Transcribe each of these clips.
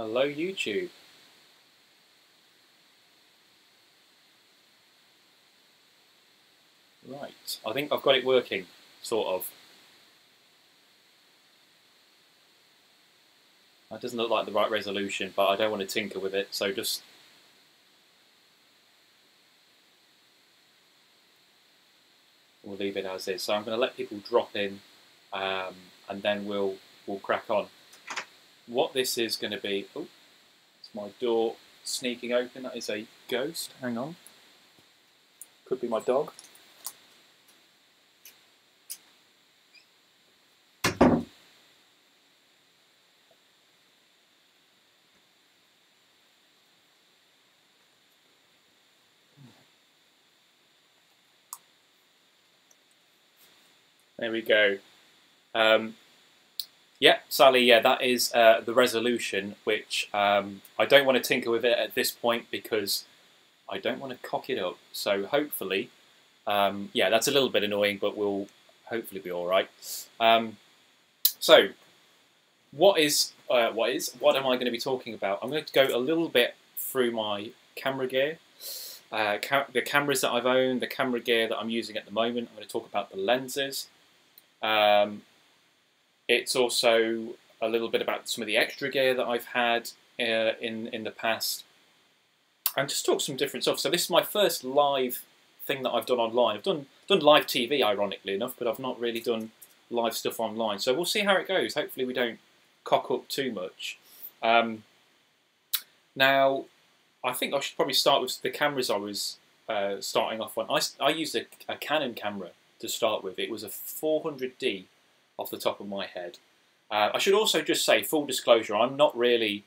Hello, YouTube. Right, I think I've got it working, sort of. That doesn't look like the right resolution, but I don't want to tinker with it, so just we'll leave it as is. So I'm going to let people drop in, um, and then we'll we'll crack on. What this is going to be? Oh, it's my door sneaking open. That is a ghost. Hang on. Could be my dog. There we go. Um, yeah, Sally, yeah, that is uh, the resolution, which um, I don't want to tinker with it at this point because I don't want to cock it up. So hopefully, um, yeah, that's a little bit annoying, but we'll hopefully be all right. Um, so, what is uh, what is what am I going to be talking about? I'm going to go a little bit through my camera gear, uh, ca the cameras that I've owned, the camera gear that I'm using at the moment. I'm going to talk about the lenses. Um, it's also a little bit about some of the extra gear that I've had uh, in in the past, and just talk some different stuff. So this is my first live thing that I've done online. I've done done live TV, ironically enough, but I've not really done live stuff online. So we'll see how it goes. Hopefully we don't cock up too much. Um, now, I think I should probably start with the cameras I was uh, starting off on. I, I used a, a Canon camera to start with. It was a 400D off the top of my head. Uh, I should also just say, full disclosure, I'm not really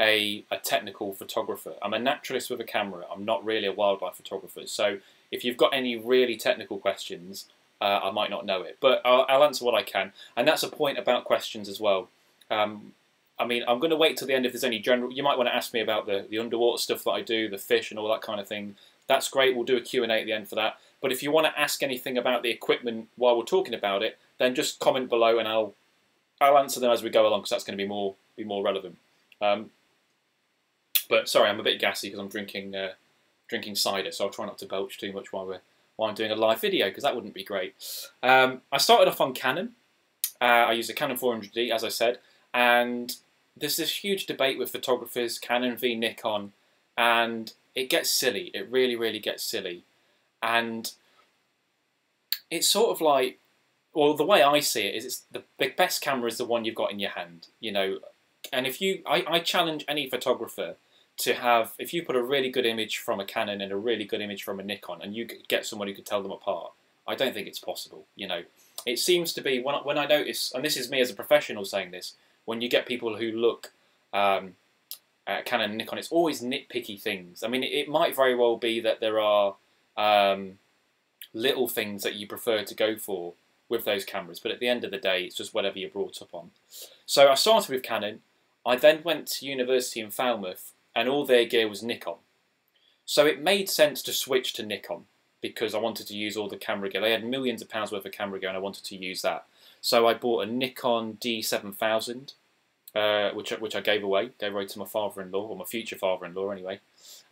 a, a, technical photographer. I'm a naturalist with a camera. I'm not really a wildlife photographer. So if you've got any really technical questions, uh, I might not know it. But I'll, I'll, answer what I can. And that's a point about questions as well. Um, I mean, I'm going to wait till the end if there's any general... You might want to ask me about the, the underwater stuff that I do, the fish and all that kind of thing. That's great. We'll do a Q&A at the end for that. But if you want to ask anything about the equipment while we're talking about it, then just comment below and I'll I'll answer them as we go along because that's going to be more be more relevant. Um, but sorry, I'm a bit gassy because I'm drinking uh, drinking cider, so I'll try not to belch too much while we're while I'm doing a live video because that wouldn't be great. Um, I started off on Canon. Uh, I use a Canon 400D, as I said, and there's this huge debate with photographers, Canon v Nikon, and it gets silly. It really, really gets silly. And it's sort of like, well, the way I see it is it's the, the best camera is the one you've got in your hand, you know. And if you, I, I challenge any photographer to have, if you put a really good image from a Canon and a really good image from a Nikon and you get someone who could tell them apart, I don't think it's possible, you know. It seems to be, when I, when I notice, and this is me as a professional saying this, when you get people who look um, at Canon and Nikon, it's always nitpicky things. I mean, it, it might very well be that there are um, little things that you prefer to go for with those cameras. But at the end of the day, it's just whatever you're brought up on. So I started with Canon. I then went to university in Falmouth, and all their gear was Nikon. So it made sense to switch to Nikon because I wanted to use all the camera gear. They had millions of pounds worth of camera gear, and I wanted to use that. So I bought a Nikon D7000, uh, which which I gave away. Gave away to my father-in-law, or my future father-in-law, anyway.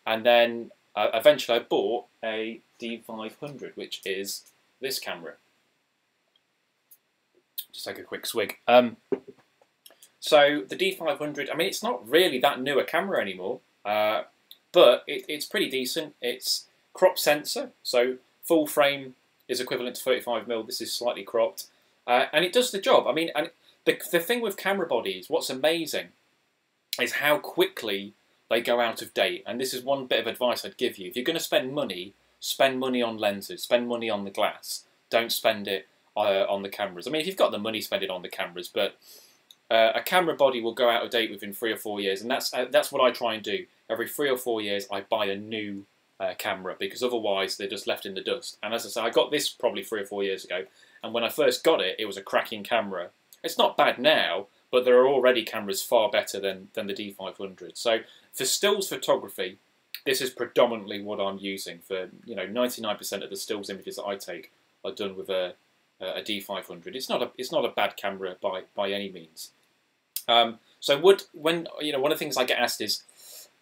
And then uh, eventually I bought a D500, which is this camera. Just take a quick swig. Um, so the D500, I mean, it's not really that new a camera anymore, uh, but it, it's pretty decent. It's crop sensor, so full frame is equivalent to 35mm. This is slightly cropped, uh, and it does the job. I mean, and the, the thing with camera bodies, what's amazing is how quickly they go out of date. And this is one bit of advice I'd give you. If you're going to spend money, spend money on lenses, spend money on the glass. Don't spend it uh, on the cameras. I mean, if you've got the money, spend it on the cameras. But uh, a camera body will go out of date within three or four years, and that's uh, that's what I try and do. Every three or four years, I buy a new uh, camera because otherwise they're just left in the dust. And as I say, I got this probably three or four years ago, and when I first got it, it was a cracking camera. It's not bad now, but there are already cameras far better than, than the D500. So for stills photography, this is predominantly what I'm using for, you know, 99% of the stills images that I take are done with a, a D500. It's not a, it's not a bad camera by, by any means. Um, So would when you know one of the things I get asked is,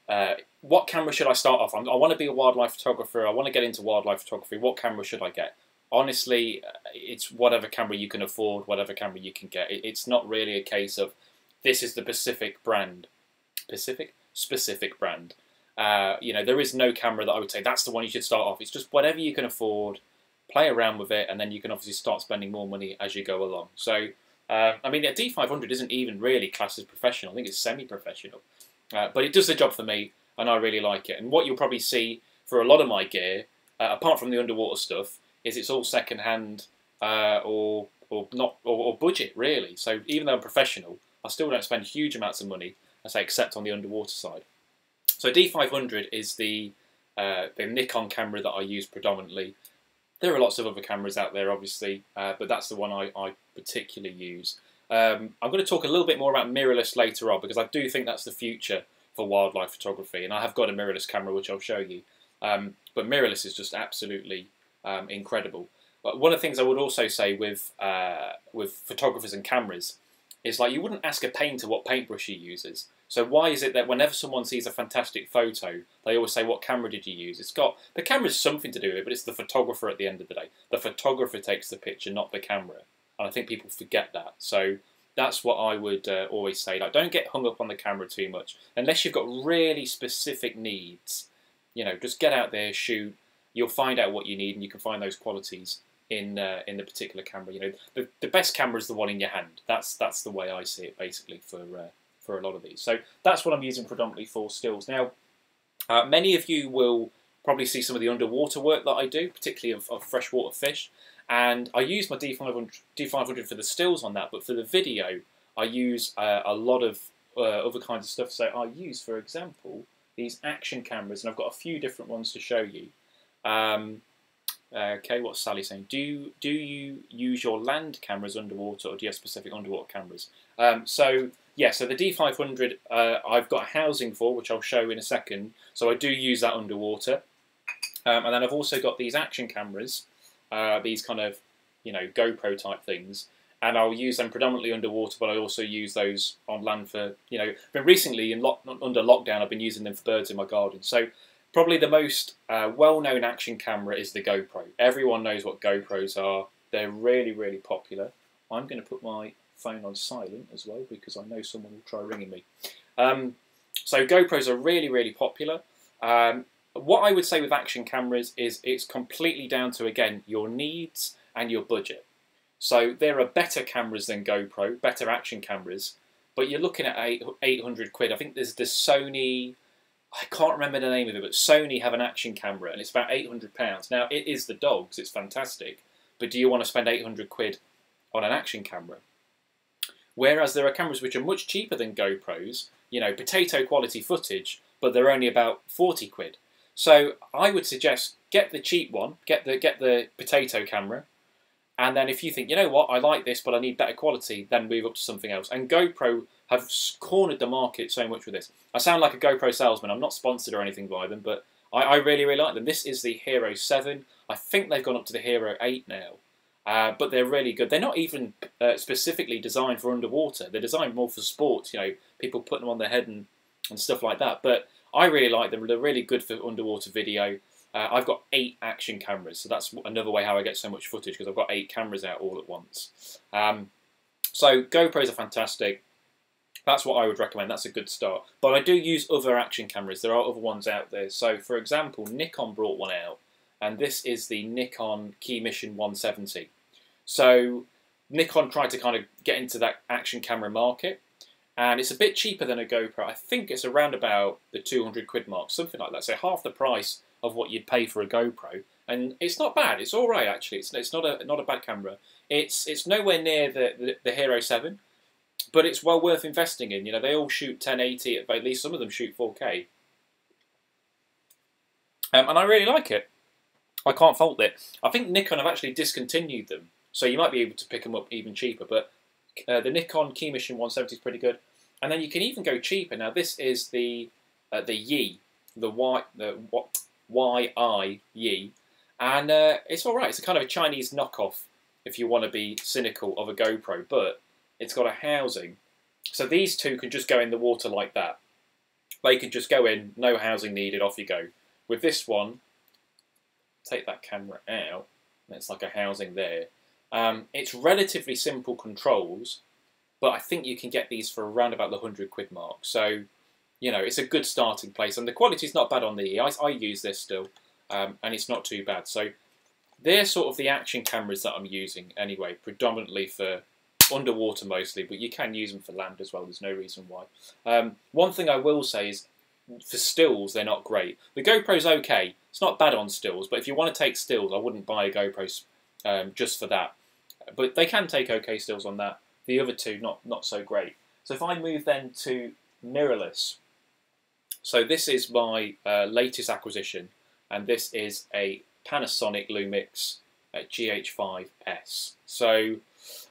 uh, what camera should I start off? I'm, I want to be a wildlife photographer. I want to get into wildlife photography. What camera should I get? Honestly, uh, it's whatever camera you can afford, whatever camera you can get. It, it's not really a case of this is the Pacific brand, Pacific specific brand. Uh, you know, there is no camera that I would say that's the one you should start off. It's just whatever you can afford, play around with it, and then you can obviously start spending more money as you go along. So, uh, I mean, the D500 isn't even really classed as professional. I think it's semi-professional, uh, but it does the job for me, and I really like it. And what you'll probably see for a lot of my gear, uh, apart from the underwater stuff, is it's all second-hand uh, or or not or, or budget really. So even though I'm professional, I still don't spend huge amounts of money. I say except on the underwater side. So D500 is the uh, the Nikon camera that I use predominantly. There are lots of other cameras out there, obviously, uh, but that's the one I, I particularly use. Um, I'm going to talk a little bit more about mirrorless later on because I do think that's the future for wildlife photography, and I have got a mirrorless camera which I'll show you. Um, but mirrorless is just absolutely um, incredible. But one of the things I would also say with uh, with photographers and cameras is like you wouldn't ask a painter what paintbrush he uses. So why is it that whenever someone sees a fantastic photo, they always say, "What camera did you use?" It's got the camera's something to do with it, but it's the photographer at the end of the day. The photographer takes the picture, not the camera, and I think people forget that. So that's what I would uh, always say. Like, don't get hung up on the camera too much, unless you've got really specific needs. You know, just get out there, shoot. You'll find out what you need, and you can find those qualities in uh, in the particular camera. You know, the, the best camera is the one in your hand. That's that's the way I see it, basically, for uh, for a lot of these. So that's what I'm using predominantly for stills. Now, uh, many of you will probably see some of the underwater work that I do, particularly of, of freshwater fish. And I use my D500, D500 for the stills on that, but for the video, I use uh, a lot of uh, other kinds of stuff. So I use, for example, these action cameras, and I've got a few different ones to show you. Um, okay, what's Sally saying? Do do you use your land cameras underwater, or do you have specific underwater cameras? Um, so yeah, so the D500 uh, I've got housing for, which I'll show in a second. So I do use that underwater. Um, and then I've also got these action cameras, uh, these kind of, you know, GoPro type things. And I'll use them predominantly underwater, but I also use those on land for, you know, but recently in lock, under lockdown, I've been using them for birds in my garden. So probably the most uh, well-known action camera is the GoPro. Everyone knows what GoPros are. They're really, really popular. I'm going to put my phone on silent as well because I know someone will try ringing me. Um, so GoPros are really, really popular. Um, what I would say with action cameras is it's completely down to, again, your needs and your budget. So there are better cameras than GoPro, better action cameras, but you're looking at 800 quid. I think there's the Sony, I can't remember the name of it, but Sony have an action camera and it's about 800 pounds. Now it is the dogs, it's fantastic, but do you want to spend 800 quid on an action camera? Whereas there are cameras which are much cheaper than GoPros, you know, potato quality footage, but they're only about 40 quid. So I would suggest get the cheap one, get the get the potato camera, and then if you think, you know what, I like this, but I need better quality, then move up to something else. And GoPro have cornered the market so much with this. I sound like a GoPro salesman. I'm not sponsored or anything by them, but I, I really, really like them. This is the Hero 7. I think they've gone up to the Hero 8 now. Uh, but they're really good. They're not even uh, specifically designed for underwater. They're designed more for sports. You know, people putting them on their head and, and stuff like that. But I really like them. They're really good for underwater video. Uh, I've got eight action cameras, so that's another way how I get so much footage because I've got eight cameras out all at once. Um, so GoPros are fantastic. That's what I would recommend. That's a good start. But I do use other action cameras. There are other ones out there. So, for example, Nikon brought one out, and this is the Nikon KeyMission 170. So Nikon tried to kind of get into that action camera market, and it's a bit cheaper than a GoPro. I think it's around about the 200 quid mark, something like that. So half the price of what you'd pay for a GoPro, and it's not bad. It's all right actually. It's, it's not a not a bad camera. It's it's nowhere near the, the, the Hero 7, but it's well worth investing in. You know, they all shoot 1080, at least some of them shoot 4K. Um, and I really like it. I can't fault it. I think Nikon have actually discontinued them so you might be able to pick them up even cheaper. But uh, the Nikon KeyMission 170 is pretty good. And then you can even go cheaper. Now this is the uh, the Yi, the Y the what Y I Yi, and uh, it's all right. It's a kind of a Chinese knockoff, if you want to be cynical, of a GoPro. But it's got a housing so these two can just go in the water like that. They can just go in, no housing needed, off you go. With this one, take that camera out, and it's like a housing there. Um, it's relatively simple controls, but I think you can get these for around about the 100 quid mark. So, you know, it's a good starting place. And the quality is not bad on the. I, I use this still, um, and it's not too bad. So they're sort of the action cameras that I'm using anyway, predominantly for underwater mostly, but you can use them for land as well. There's no reason why. Um, one thing I will say is for stills, they're not great. The GoPro's okay. It's not bad on stills, but if you want to take stills, I wouldn't buy a GoPro um, just for that. But they can take okay stills on that. The other two, not not so great. So if I move then to mirrorless, so this is my uh, latest acquisition, and this is a Panasonic Lumix uh, GH5S. So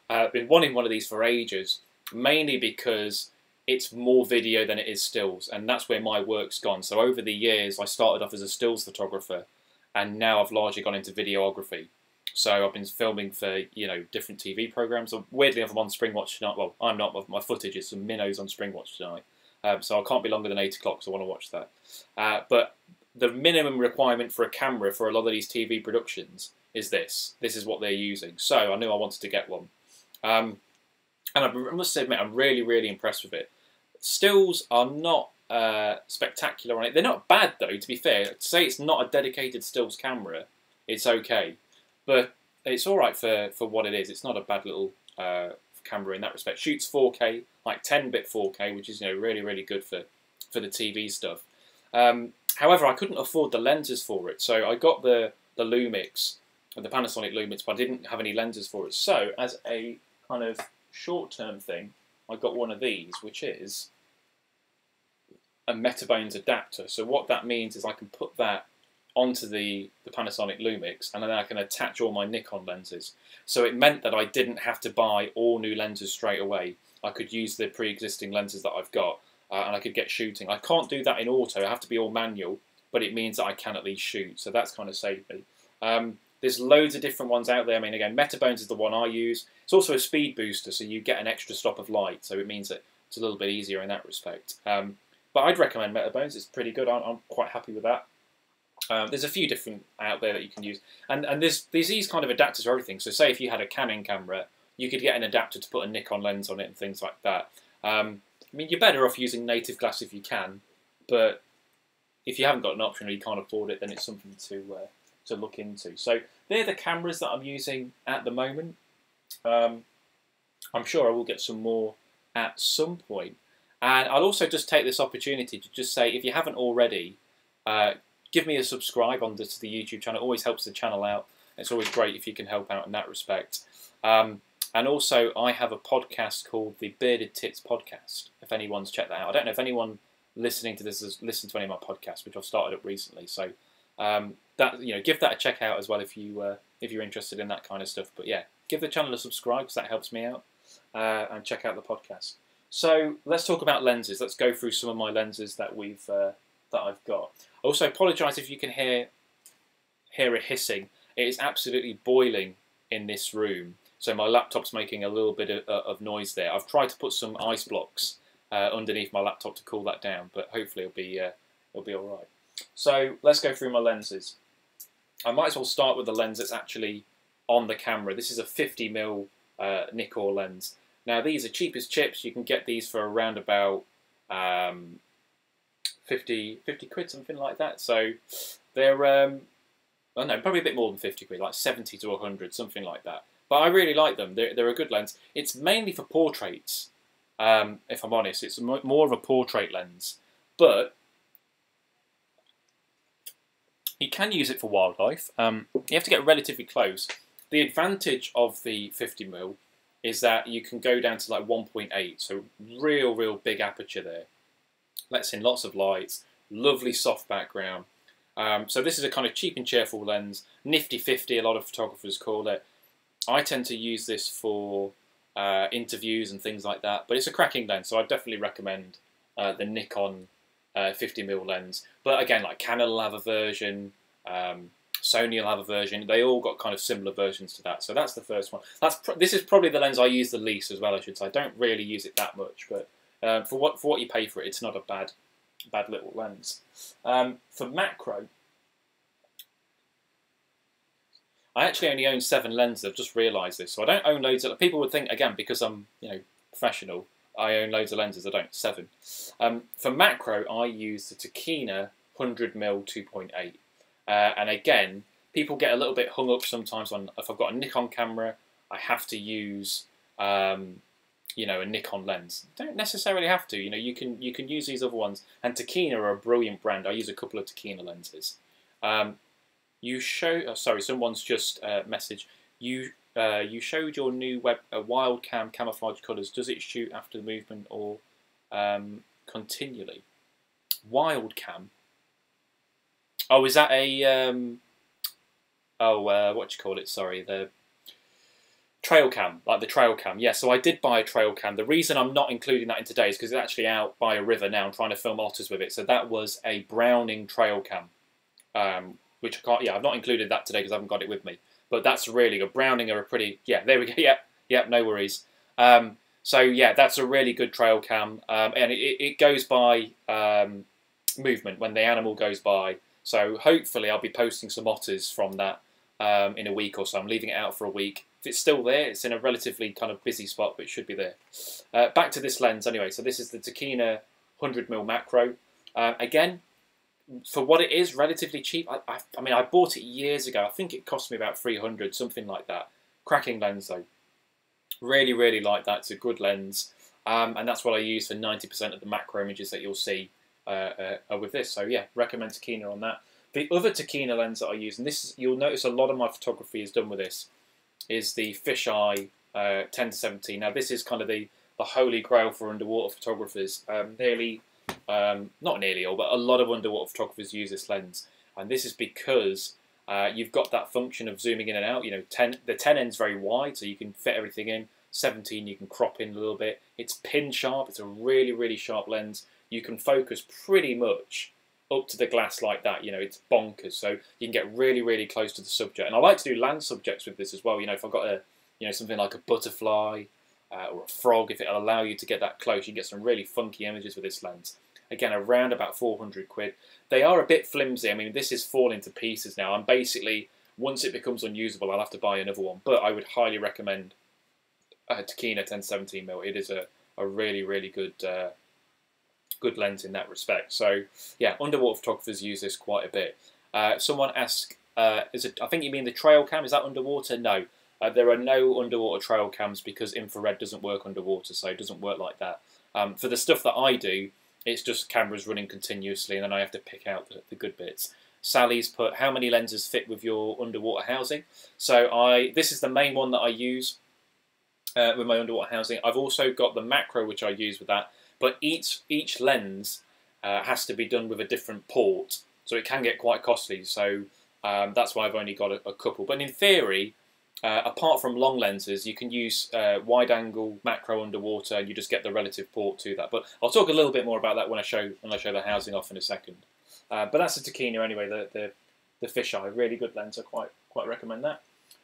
I've uh, been wanting one of these for ages, mainly because it's more video than it is stills, and that's where my work's gone. So over the years, I started off as a stills photographer, and now I've largely gone into videography. So I've been filming for you know different TV programs. Weirdly, I'm on Springwatch tonight. Well, I'm not. My footage is some minnows on Springwatch tonight, um, so I can't be longer than eight o'clock. So I want to watch that. Uh, but the minimum requirement for a camera for a lot of these TV productions is this. This is what they're using. So I knew I wanted to get one. Um, and I must admit, I'm really, really impressed with it. Stills are not uh, spectacular on it. They're not bad though. To be fair, to say it's not a dedicated stills camera, it's okay, but it's all right for for what it is. It's not a bad little uh, camera in that respect. Shoots 4K, like 10-bit 4K, which is you know really, really good for for the TV stuff. Um, however, I couldn't afford the lenses for it, so I got the the Lumix, the Panasonic Lumix, but I didn't have any lenses for it. So as a kind of short-term thing, I got one of these, which is a Metabones adapter. So what that means is I can put that onto the, the Panasonic Lumix and then I can attach all my Nikon lenses. So it meant that I didn't have to buy all new lenses straight away. I could use the pre-existing lenses that I've got uh, and I could get shooting. I can't do that in auto, I have to be all manual, but it means that I can at least shoot. So that's kind of saved me. Um, there's loads of different ones out there. I mean, again, Metabones is the one I use. It's also a speed booster, so you get an extra stop of light, so it means that it's a little bit easier in that respect. Um, but I'd recommend Metabones. It's pretty good. I'm, I'm quite happy with that. Um, there's a few different out there that you can use, and and there's these kind of adapters for everything. So say if you had a Canon camera, you could get an adapter to put a Nikon lens on it and things like that. Um, I mean, you're better off using native glass if you can, but if you haven't got an option or you can't afford it, then it's something to uh, to look into. So they're the cameras that I'm using at the moment. Um, I'm sure I will get some more at some point. And I'll also just take this opportunity to just say, if you haven't already, uh, give me a subscribe on to the YouTube channel. It always helps the channel out. It's always great if you can help out in that respect. Um, and also, I have a podcast called the Bearded Tits Podcast. If anyone's checked that out, I don't know if anyone listening to this has listened to any of my podcasts, which I've started up recently. So um, that you know, give that a check out as well if you uh, if you're interested in that kind of stuff. But yeah, give the channel a subscribe because that helps me out, uh, and check out the podcast. So let's talk about lenses. Let's go through some of my lenses that we've uh, that I've got. I also, apologise if you can hear hear it hissing. It is absolutely boiling in this room, so my laptop's making a little bit of, uh, of noise there. I've tried to put some ice blocks uh, underneath my laptop to cool that down, but hopefully it'll be uh, it'll be all right. So let's go through my lenses. I might as well start with the lens that's actually on the camera. This is a 50mm uh, Nikkor lens. Now these are cheap as chips. You can get these for around about um, 50, 50 quid, something like that. So they're, um, I don't know, probably a bit more than 50 quid, like 70 to 100, something like that. But I really like them. They're, they're a good lens. It's mainly for portraits, um, if I'm honest. It's more of a portrait lens. But you can use it for wildlife. Um, you have to get relatively close. The advantage of the 50mm is that you can go down to like 1.8, so real, real big aperture there. Lets in lots of lights, lovely soft background. Um, so this is a kind of cheap and cheerful lens, nifty 50 a lot of photographers call it. I tend to use this for uh, interviews and things like that, but it's a cracking lens, so I definitely recommend uh, the Nikon uh, 50mm lens. But again, like Canon will have a version, um, Sony will have a version. They all got kind of similar versions to that. So that's the first one. That's this is probably the lens I use the least as well. I should say. I don't really use it that much, but um, for what for what you pay for it, it's not a bad bad little lens. Um, for macro, I actually only own seven lenses. I've just realised this, so I don't own loads of. People would think again because I'm you know professional. I own loads of lenses. I don't seven. Um, for macro, I use the Tokina 100mm 2.8, uh, and again, people get a little bit hung up sometimes on if I've got a Nikon camera, I have to use um, you know a Nikon lens. Don't necessarily have to. You know you can you can use these other ones. And Tokina are a brilliant brand. I use a couple of Tokina lenses. Um, you show. Oh, sorry, someone's just uh, message. You uh, you showed your new web uh, Wildcam camouflage colours. Does it shoot after the movement or um, continually? Wildcam. Oh, is that a um, oh uh, what do you call it? Sorry, the trail cam, like the trail cam. Yeah, so I did buy a trail cam. The reason I'm not including that in today is because it's actually out by a river now. I'm trying to film otters with it. So that was a Browning trail cam. Um, which I can't. Yeah, I've not included that today because I haven't got it with me. But that's really good. Browning are a pretty. Yeah, there we go. Yep, yep. No worries. Um, so yeah, that's a really good trail cam, um, and it, it, goes by um, movement when the animal goes by. So hopefully, I'll be posting some otters from that um, in a week or so. I'm leaving it out for a week. It's still there, it's in a relatively kind of busy spot, but it should be there. Uh, back to this lens anyway. So this is the Tokina 100mm macro. Uh, again, for what it is, relatively cheap. I, I, I, mean, I bought it years ago. I think it cost me about 300, something like that. Cracking lens though. Really, really like that. It's a good lens. Um, and that's what I use for 90% of the macro images that you'll see uh, uh, with this. So yeah, recommend Tokina on that. The other Tokina lens that I use, and this is, you'll notice a lot of my photography is done with this, is the fisheye uh, 10 to 17. Now this is kind of the, the holy grail for underwater photographers. Um, nearly um, not nearly all, but a lot of underwater photographers use this lens, and this is because uh, you've got that function of zooming in and out. You know, 10, the 10 end's very wide, so you can fit everything in. 17, you can crop in a little bit. It's pin sharp. It's a really, really sharp lens. You can focus pretty much up to the glass like that. You know, it's bonkers. So you can get really, really close to the subject. And I like to do land subjects with this as well. You know, if I've got a, you know, something like a butterfly uh, or a frog, if it'll allow you to get that close, you get some really funky images with this lens. Again, around about 400 quid. They are a bit flimsy. I mean, this is falling to pieces now. And basically, once it becomes unusable, I'll have to buy another one. But I would highly recommend a Tokina 1017mm. It is a, a really, really good uh, good lens in that respect. So, yeah, underwater photographers use this quite a bit. Uh, someone asked, uh, is it? I think you mean the trail cam? Is that underwater? No. Uh, there are no underwater trail cams because infrared doesn't work underwater, so it doesn't work like that. Um, for the stuff that I do, it's just cameras running continuously, and then I have to pick out the, the good bits. Sally's put how many lenses fit with your underwater housing. So I this is the main one that I use uh, with my underwater housing. I've also got the macro which I use with that, but each each lens uh, has to be done with a different port, so it can get quite costly. So um, that's why I've only got a, a couple. But in theory, uh, apart from long lenses, you can use uh, wide angle macro underwater, and you just get the relative port to that. But I'll talk a little bit more about that when I show when I show the housing off in a second. Uh, but that's a Tokina anyway. The the the fisheye, really good lens. I quite quite recommend that.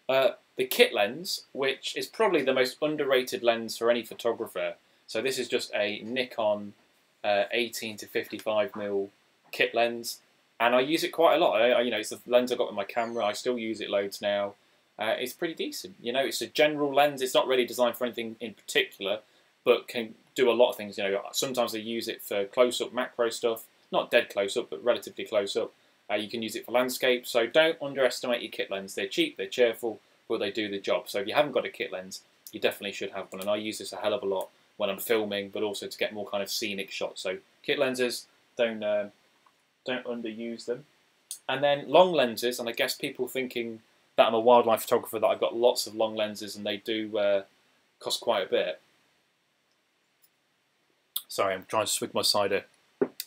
Uh, the kit lens, which is probably the most underrated lens for any photographer. So this is just a Nikon uh, 18 to 55 mm kit lens, and I use it quite a lot. I, you know, it's the lens I got with my camera. I still use it loads now uh, it's pretty decent. You know, it's a general lens. It's not really designed for anything in particular, but can do a lot of things. You know, sometimes they use it for close-up macro stuff, not dead close-up, but relatively close-up. Uh, you can use it for landscape, so don't underestimate your kit lens. They're cheap, they're cheerful, but they do the job. So if you haven't got a kit lens, you definitely should have one. And I use this a hell of a lot when I'm filming, but also to get more kind of scenic shots. So kit lenses, don't uh, don't underuse them. And then long lenses, and I guess people thinking that I'm a wildlife photographer, that I've got lots of long lenses and they do uh, cost quite a bit. Sorry, I'm trying to swig my cider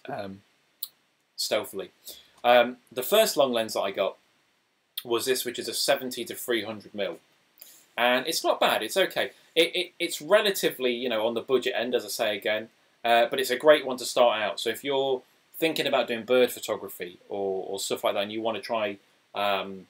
um, stealthily. Um, the first long lens that I got was this, which is a 70 to 300 mil, and it's not bad. It's okay. It, it, it's relatively, you know, on the budget end, as I say again, uh, but it's a great one to start out. So if you're thinking about doing bird photography or, or stuff like that, and you want to try um,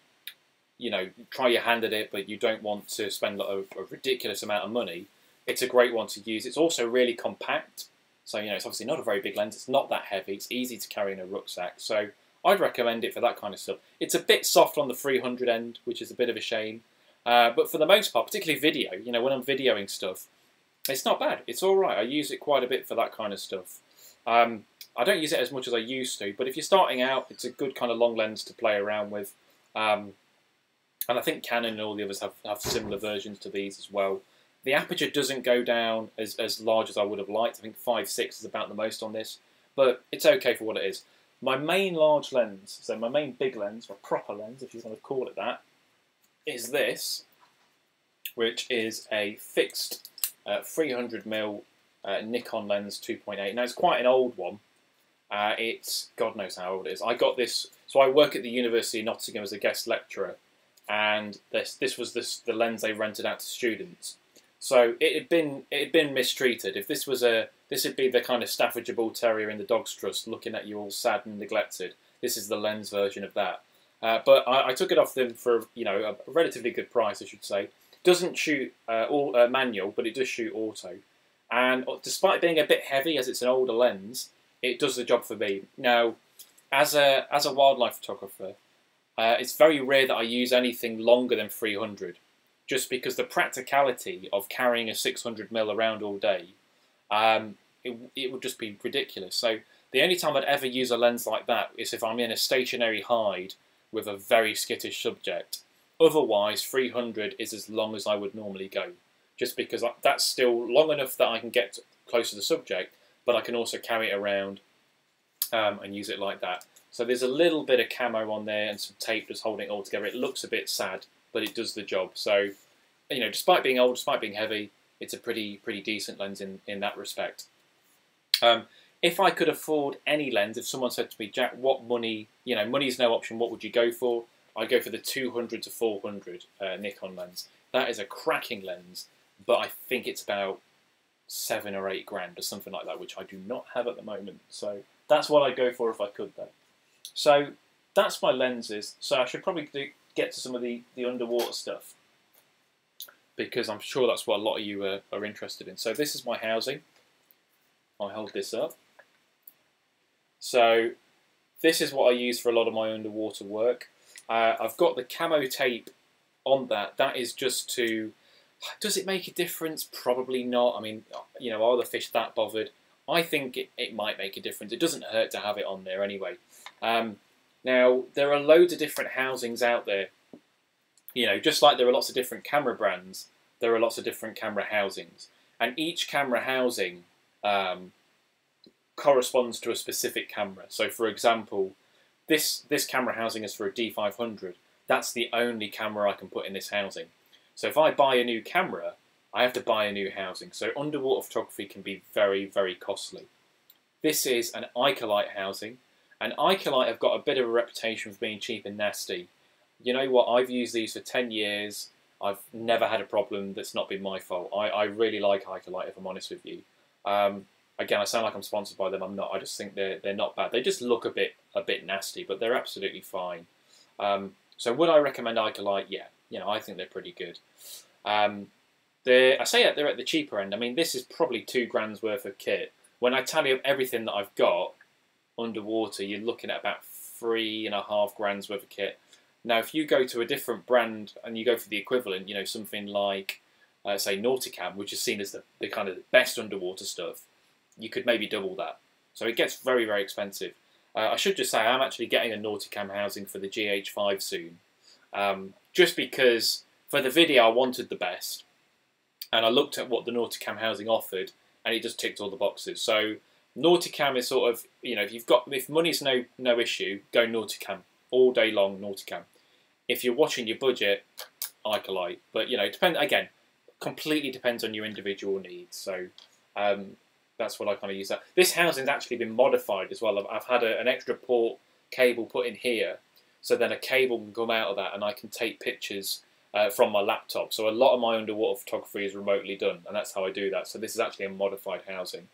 you know, try your hand at it, but you don't want to spend a, a, ridiculous amount of money, it's a great one to use. It's also really compact. So, you know, it's obviously not a very big lens. It's not that heavy. It's easy to carry in a rucksack. So I'd recommend it for that kind of stuff. It's a bit soft on the 300 end, which is a bit of a shame. Uh, but for the most part, particularly video, you know, when I'm videoing stuff, it's not bad. It's all right. I use it quite a bit for that kind of stuff. Um, I don't use it as much as I used to, but if you're starting out, it's a good kind of long lens to play around with. Um, and I think Canon and all the others have, have similar versions to these as well. The aperture doesn't go down as, as large as I would have liked. I think 5.6 is about the most on this, but it's okay for what it is. My main large lens, so my main big lens, or proper lens, if you want to call it that, is this, which is a fixed uh, 300mm uh, Nikon lens 2.8. Now, it's quite an old one. Uh, it's, God knows how old it is. I got this, so I work at the University of Nottingham as a guest lecturer, and this this was this, the lens they rented out to students. So it had been it had been mistreated. If this was a this would be the kind of Staffordshire Bull Terrier in the Dogs Trust looking at you all sad and neglected. This is the lens version of that. Uh, but I, I, took it off them for you know a relatively good price, I should say. Doesn't shoot uh, all uh, manual, but it does shoot auto. And despite being a bit heavy, as it's an older lens, it does the job for me. Now, as a as a wildlife photographer, uh, it's very rare that I use anything longer than 300, just because the practicality of carrying a 600 mil around all day, um, it, it would just be ridiculous. So the only time I'd ever use a lens like that is if I'm in a stationary hide with a very skittish subject. Otherwise, 300 is as long as I would normally go, just because that's still long enough that I can get close to the subject, but I can also carry it around um, and use it like that. So there's a little bit of camo on there and some tape just holding it all together. It looks a bit sad, but it does the job. So, you know, despite being old, despite being heavy, it's a pretty pretty decent lens in, in that respect. Um, if I could afford any lens, if someone said to me, Jack, what money, you know, money is no option, what would you go for? I'd go for the 200 to 400 uh, Nikon lens. That is a cracking lens, but I think it's about seven or eight grand or something like that, which I do not have at the moment. So that's what I'd go for if I could, though. So that's my lenses. So I should probably do, get to some of the, the underwater stuff because I'm sure that's what a lot of you are, are interested in. So this is my housing. I'll hold this up. So this is what I use for a lot of my underwater work. Uh, I've got the camo tape on that. That is just to... Does it make a difference? Probably not. I mean, you know, are the fish that bothered? I think it, it might make a difference. It doesn't hurt to have it on there anyway. Um, now, there are loads of different housings out there. You know, just like there are lots of different camera brands, there are lots of different camera housings. And each camera housing um, corresponds to a specific camera. So, for example, this, this camera housing is for a D500. That's the only camera I can put in this housing. So if I buy a new camera, I have to buy a new housing. So underwater photography can be very, very costly. This is an Ikelite housing. And Ikelite have got a bit of a reputation for being cheap and nasty. You know what? I've used these for 10 years. I've never had a problem that's not been my fault. I, I really like Ikelite, if I'm honest with you. Um, again, I sound like I'm sponsored by them. I'm not. I just think they're they're not bad. They just look a bit a bit nasty, but they're absolutely fine. Um, so would I recommend Ikelite? Yeah, you know, I think they're pretty good. Um, I say that they're at the cheaper end. I mean, this is probably two grand's worth of kit. When I tally up everything that I've got, underwater, you're looking at about three and a half grand's worth of kit. Now, if you go to a different brand and you go for the equivalent, you know, something like, uh, say, Nauticam, which is seen as the, the kind of best underwater stuff, you could maybe double that. So it gets very, very expensive. Uh, I should just say I'm actually getting a Nauticam housing for the GH5 soon, um, just because for the video I wanted the best, and I looked at what the Nauticam housing offered, and it just ticked all the boxes. So Nauticam is sort of, you know, if you've got, if money's no no issue, go Nauticam all day long. Nauticam. If you're watching your budget, Ikelite. But you know, depend again, completely depends on your individual needs. So um, that's what I kind of use that. This housing's actually been modified as well. I've, I've had a, an extra port cable put in here, so then a cable can come out of that, and I can take pictures uh, from my laptop. So a lot of my underwater photography is remotely done, and that's how I do that. So this is actually a modified housing.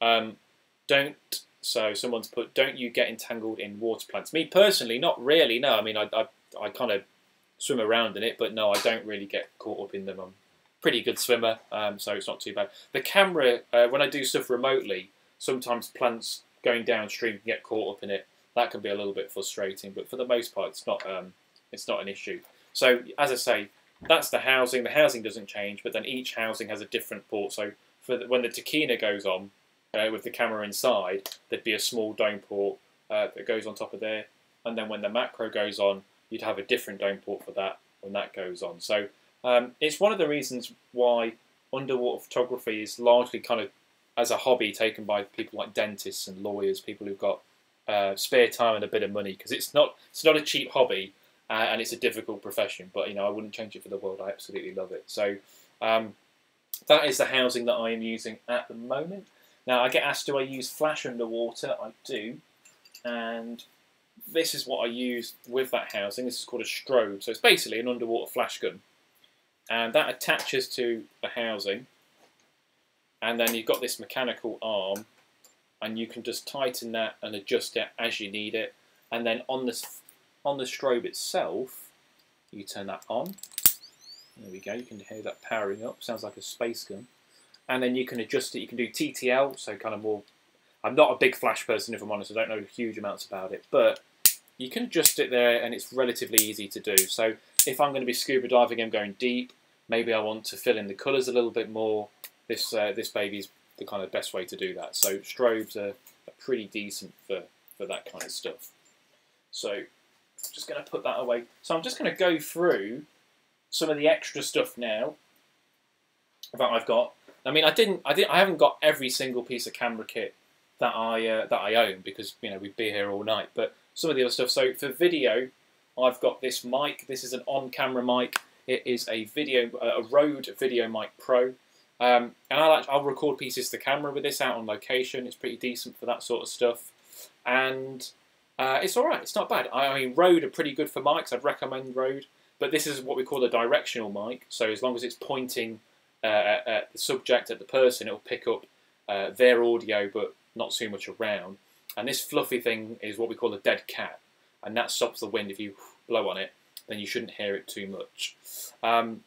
Um, don't so someone's put, don't you get entangled in water plants? Me personally, not really. No, I mean, I, I, I kind of swim around in it, but no, I don't really get caught up in them. I'm pretty good swimmer, um, so it's not too bad. The camera, uh, when I do stuff remotely, sometimes plants going downstream can get caught up in it. That can be a little bit frustrating, but for the most part, it's not um, it's not an issue. So as I say, that's the housing. The housing doesn't change, but then each housing has a different port. So for the, when the Tokina goes on uh, with the camera inside, there'd be a small dome port uh, that goes on top of there, and then when the macro goes on, you'd have a different dome port for that when that goes on. So um, it's one of the reasons why underwater photography is largely kind of as a hobby taken by people like dentists and lawyers, people who've got uh, spare time and a bit of money, because it's not it's not a cheap hobby uh, and it's a difficult profession. But you know, I wouldn't change it for the world. I absolutely love it. So um, that is the housing that I am using at the moment. Now I get asked, do I use flash underwater? I do, and this is what I use with that housing. This is called a strobe. So it's basically an underwater flash gun, and that attaches to the housing. And then you've got this mechanical arm and you can just tighten that and adjust it as you need it. And then on this on the strobe itself you turn that on. There we go you can hear that powering up. Sounds like a space gun. And then you can adjust it. You can do TTL so kind of more I'm not a big flash person if I'm honest. I don't know huge amounts about it. But you can adjust it there and it's relatively easy to do. So if I'm going to be scuba diving and going deep maybe I want to fill in the colours a little bit more this uh, this baby's the kind of best way to do that. So strobes are, are pretty decent for, for that kind of stuff. So I'm just going to put that away. So I'm just going to go through some of the extra stuff now that I've got. I mean, I didn't, I didn't, I haven't got every single piece of camera kit that I uh, that I own because you know we'd be here all night. But some of the other stuff. So for video, I've got this mic. This is an on-camera mic. It is a video, a Rode Video Mic Pro. Um, and I'll, I'll record pieces to camera with this out on location. It's pretty decent for that sort of stuff. And uh, it's all right. It's not bad. I, I mean, Rode are pretty good for mics. I'd recommend Rode. But this is what we call a directional mic. So as long as it's pointing uh, at, at, the subject, at the person, it'll pick up uh, their audio, but not too much around. And this fluffy thing is what we call a dead cat. And that stops the wind. If you blow on it, then you shouldn't hear it too much. Um,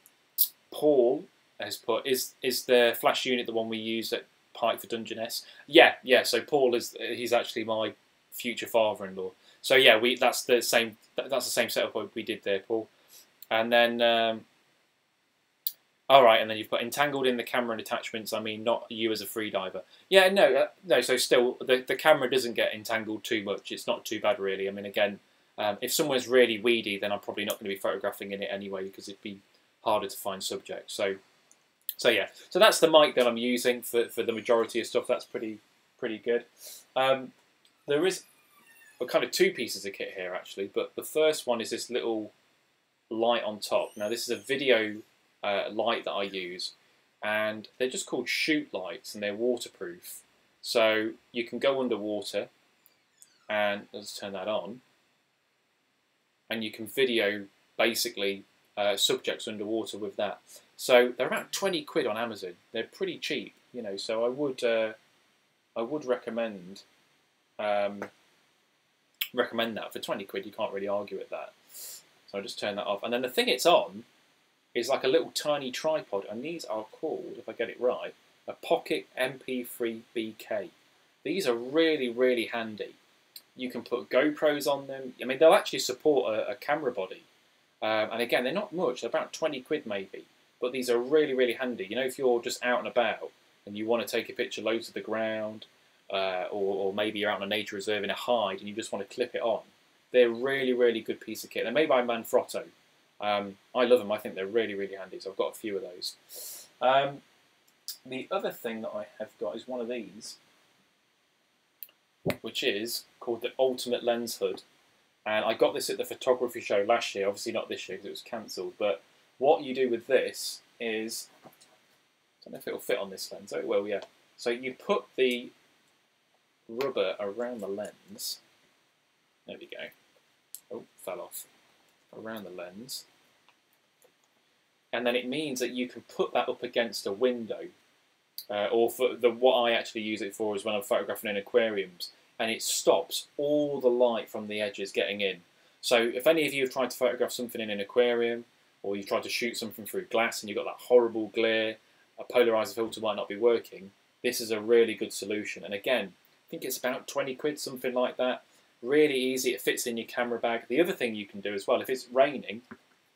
Paul has put is is the flash unit the one we use at Pike for Dungeness? Yeah, yeah. So Paul is he's actually my future father-in-law. So yeah, we that's the same that's the same setup we did there, Paul. And then um, all right, and then you've got entangled in the camera and attachments. I mean, not you as a freediver. Yeah, no, uh, no. So still, the the camera doesn't get entangled too much. It's not too bad, really. I mean, again, um, if someone's really weedy, then I'm probably not going to be photographing in it anyway because it'd be harder to find subjects. So so yeah, so that's the mic that I'm using for, for the majority of stuff. That's pretty pretty good. Um, there is a kind of two pieces of kit here actually, but the first one is this little light on top. Now this is a video uh, light that I use, and they're just called shoot lights, and they're waterproof. So you can go underwater, and let's turn that on, and you can video basically uh, subjects underwater with that. So they're about 20 quid on Amazon. They're pretty cheap, you know. So I would uh, I would recommend um, recommend that for 20 quid. You can't really argue with that. So I just turn that off, and then the thing it's on is like a little tiny tripod, and these are called, if I get it right, a Pocket MP3 BK. These are really really handy. You can put GoPros on them. I mean, they'll actually support a, a camera body. Um, and again, they're not much, they're about 20 quid maybe. But these are really, really handy. You know, if you're just out and about and you want to take a picture low to the ground, uh, or, or, maybe you're out on a nature reserve in a hide and you just want to clip it on, they're really, really good piece of kit. They're made by Manfrotto. Um, I love them. I think they're really, really handy. So I've got a few of those. Um, the other thing that I have got is one of these, which is called the Ultimate Lens Hood. And I got this at the photography show last year. Obviously not this year because it was cancelled. But what you do with this is, I don't know if it'll fit on this lens. Oh, it will, yeah. So you put the rubber around the lens. There we go. Oh, fell off. Around the lens. And then it means that you can put that up against a window. Uh, or for the what I actually use it for is when I'm photographing in aquariums. and it stops all the light from the edges getting in. So if any of you have tried to photograph something in an aquarium, or you've tried to shoot something through glass and you've got that horrible glare, a polarizer filter might not be working, this is a really good solution. And again, I think it's about 20 quid, something like that. Really easy, it fits in your camera bag. The other thing you can do as well, if it's raining,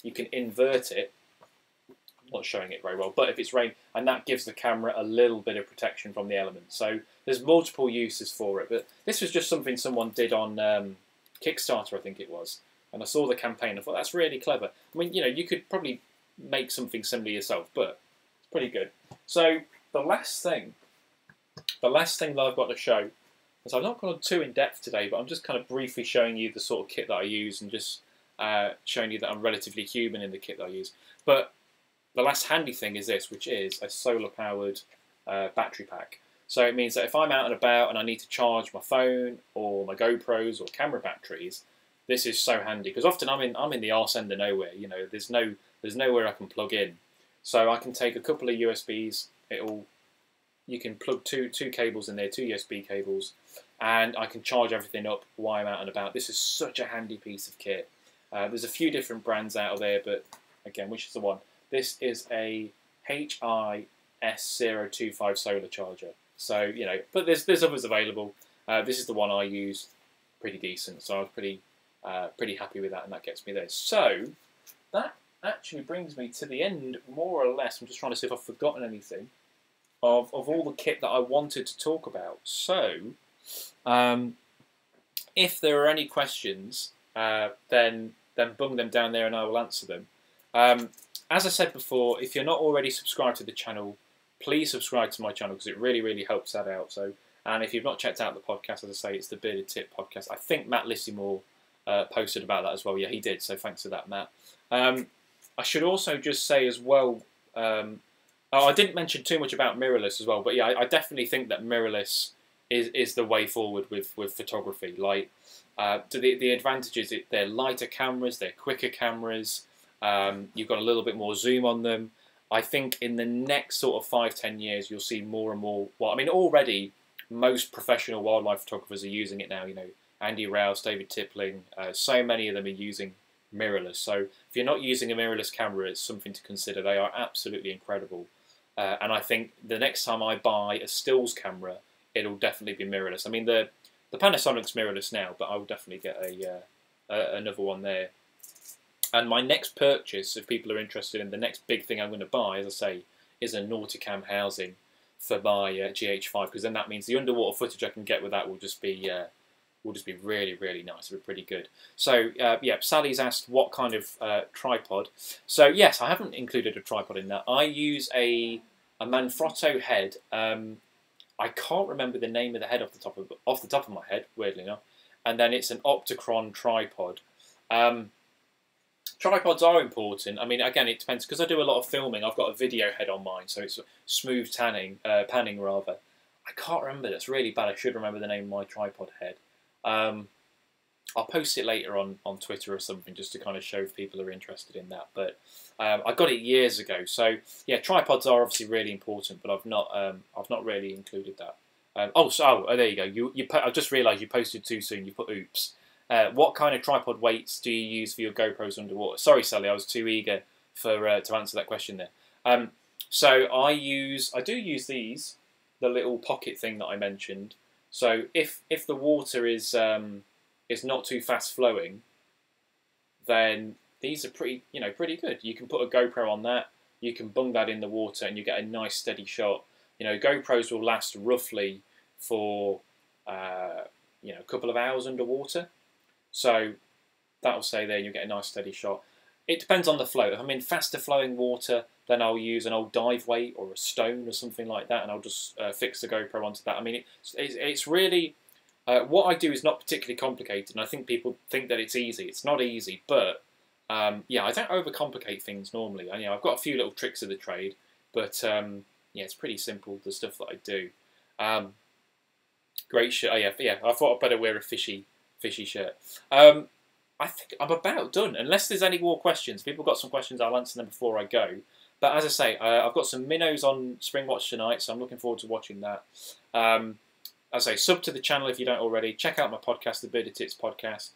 you can invert it. Not showing it very well, but if it's rain, and that gives the camera a little bit of protection from the elements. So there's multiple uses for it, but this was just something someone did on um, Kickstarter, I think it was. And I saw the campaign, I thought that's really clever. I mean, you know, you could probably make something similar yourself, but it's pretty good. So the last thing, the last thing that I've got to show so I've not gone too in depth today, but I'm just kind of briefly showing you the sort of kit that I use and just uh, showing you that I'm relatively human in the kit that I use. But the last handy thing is this, which is a solar powered uh, battery pack. So it means that if I'm out and about and I need to charge my phone or my GoPros or camera batteries, this is so handy because often I'm in I'm in the arse end of nowhere. You know, there's no there's nowhere I can plug in, so I can take a couple of USBs. It'll you can plug two two cables in there, two USB cables, and I can charge everything up while I'm out and about. This is such a handy piece of kit. Uh, there's a few different brands out there, but again, which is the one? This is a HIS025 solar charger. So, you know, but there's, there's others available. Uh, this is the one I use, pretty decent, so I was pretty, uh, pretty happy with that, and that gets me there. So, that actually brings me to the end, more or less. I'm just trying to see if I've forgotten anything of, of all the kit that I wanted to talk about. So, um, if there are any questions, uh, then then bung them down there and I will answer them. Um, as I said before, if you're not already subscribed to the channel, please subscribe to my channel because it really, really helps that out. So, and if you've not checked out the podcast, as I say, it's the Bearded Tit podcast. I think Matt Lissimore uh, posted about that as well. Yeah, he did. So thanks for that, Matt. Um, I should also just say as well. Um, oh, I didn't mention too much about mirrorless as well, but yeah, I, I definitely think that mirrorless is is the way forward with with photography. Like uh, the the advantages, they're lighter cameras, they're quicker cameras. Um, you've got a little bit more zoom on them. I think in the next sort of five ten years, you'll see more and more. Well, I mean, already most professional wildlife photographers are using it now. You know, Andy Rouse, David Tipling, uh, so many of them are using mirrorless. So if you're not using a mirrorless camera, it's something to consider. They are absolutely incredible. Uh, and I think the next time I buy a stills camera, it'll definitely be mirrorless. I mean, the the Panasonic's mirrorless now, but I will definitely get a, uh, a another one there. And my next purchase, if people are interested in the next big thing I'm going to buy, as I say, is a Nauticam housing for my uh, GH5 because then that means the underwater footage I can get with that will just be uh, will just be really really nice. It'll be pretty good. So uh, yeah, Sally's asked what kind of uh, tripod. So yes, I haven't included a tripod in that. I use a a Manfrotto head. Um, I can't remember the name of the head off the top of off the top of my head, weirdly enough. And then it's an Optacron tripod. Um, tripods are important. I mean, again, it depends because I do a lot of filming. I've got a video head on mine, so it's smooth tanning, uh, panning rather. I can't remember. That's really bad. I should remember the name of my tripod head. Um, I'll post it later on on Twitter or something just to kind of show if people are interested in that. But um, I got it years ago, so yeah, tripods are obviously really important, but I've not um, I've not really included that. Um, oh, so oh, there you go. You you I just realised you posted too soon. You put oops. Uh, what kind of tripod weights do you use for your GoPros underwater? Sorry, Sally, I was too eager for uh, to answer that question there. Um, so I use I do use these, the little pocket thing that I mentioned. So if if the water is um, is not too fast flowing, then these are pretty, you know, pretty good. You can put a GoPro on that, you can bung that in the water, and you get a nice steady shot. You know, GoPros will last roughly for uh, you know a couple of hours underwater, so that'll say there you'll get a nice steady shot. It depends on the flow. If I'm in faster flowing water, then I'll use an old dive weight or a stone or something like that, and I'll just uh, fix the GoPro onto that. I mean, it's, it's really uh, what I do is not particularly complicated, and I think people think that it's easy. It's not easy, but um, yeah, I don't overcomplicate things normally. I, you know, I've got a few little tricks of the trade, but um, yeah, it's pretty simple, the stuff that I do. Um, great shirt. Oh, yeah, yeah, I thought I'd better wear a fishy, fishy shirt. Um, I think I'm about done. Unless there's any more questions. People got some questions, I'll answer them before I go. But as I say, uh, I've got some minnows on Springwatch tonight, so I'm looking forward to watching that. Um, as I say, sub to the channel if you don't already. Check out my podcast, the Bearded Tits podcast.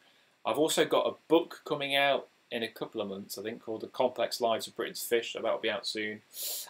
I've also got a book coming out in a couple of months, I think, called The Complex Lives of Britain's Fish. So that'll be out soon.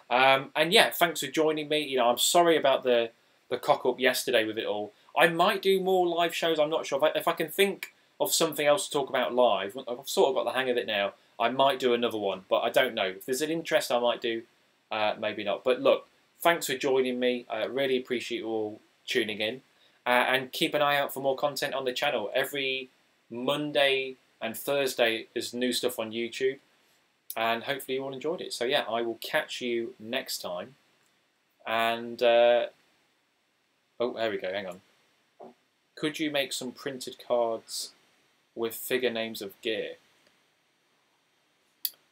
Um, and yeah, thanks for joining me. You know, I'm sorry about the the cock up yesterday with it all. I might do more live shows. I'm not sure if I, if I can think of something else to talk about live. I've sort of got the hang of it now. I might do another one, but I don't know. If there's an interest, I might do. Uh, maybe not. But look, thanks for joining me. I really appreciate you all tuning in. Uh, and keep an eye out for more content on the channel. Every Monday and Thursday is new stuff on YouTube. And hopefully you all enjoyed it. So yeah, I will catch you next time. And uh, oh, there we go. Hang on. Could you make some printed cards with figure names of gear?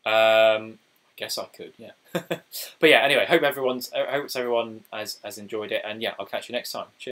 Um, I guess I could, yeah. but yeah, anyway, hope everyone's, hope everyone has, has enjoyed it, and yeah, I'll catch you next time. Cheers.